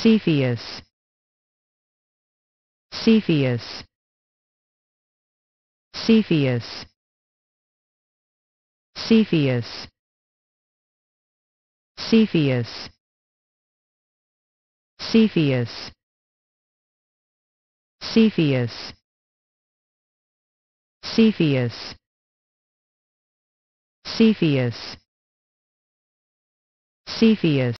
Cepheus Cepheus Cepheus Cepheus Cepheus Cepheus Cepheus Cepheus Cepheus Cepheus